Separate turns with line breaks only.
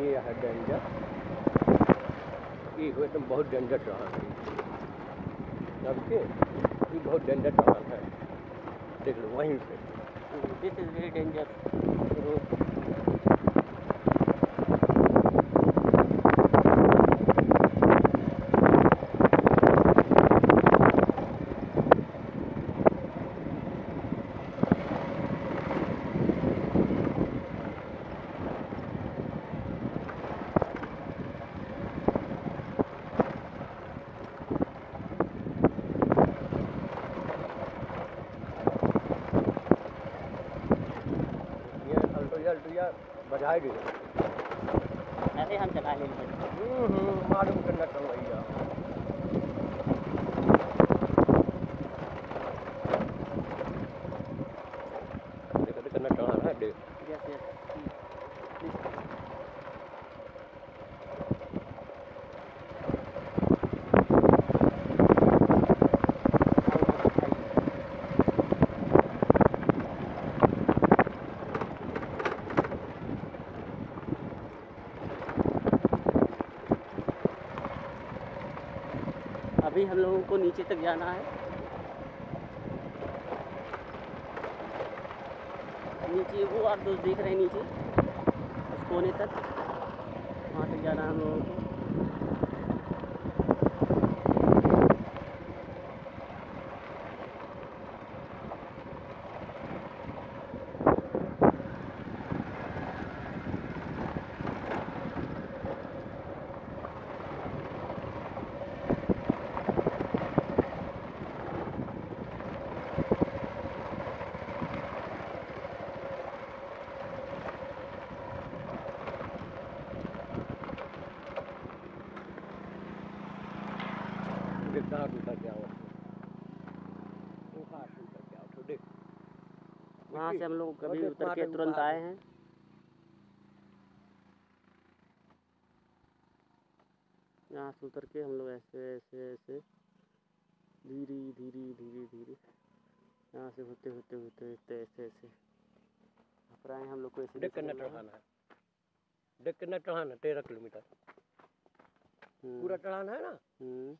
ये है डेंजर ये हुए तो बहुत डेंजर टहल समझते ये बहुत डेंजर टहल है। देख लो वहीं से।
This is very danger road
ये बजाए गए।
अरे हम चला लेंगे।
मालूम करना चलवैया देख देख करना चढ़ान है देख
यस यस अभी हम लोगों को नीचे तक जाना है। नीचे वो आप दोस्त देख रहे हैं नीचे, उस कोने तक। वहाँ तक जाना है हम लोगों को। वहाँ से हम लोग कभी उतर के तुरंत आए हैं। यहाँ से उतर के हम लोग ऐसे ऐसे ऐसे। धीरे धीरे धीरे धीरे। यहाँ से होते होते होते होते ऐसे ऐसे। पर आए हम लोग को ऐसे नीचे
कितना चढ़ाना है। देख कितना चढ़ाना तेरह किलोमीटर।
हम्म,
पूरा चढ़ाना है ना?
हम्म।